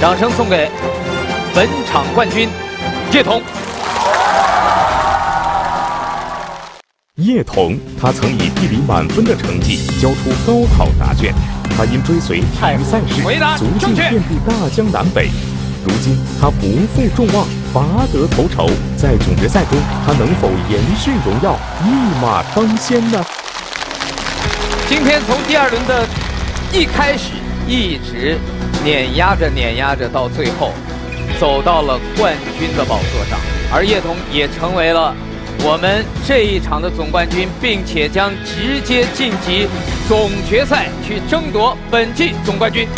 掌声送给本场冠军叶童。叶童，他曾以地理满分的成绩交出高考答卷。他因追随体育赛事，足迹遍布大江南北。如今他不负众望，拔得头筹。在总决赛中，他能否延续荣耀，一马当先呢？今天从第二轮的一开始，一直碾压着、碾压着，到最后走到了冠军的宝座上，而叶童也成为了。我们这一场的总冠军，并且将直接晋级总决赛，去争夺本季总冠军。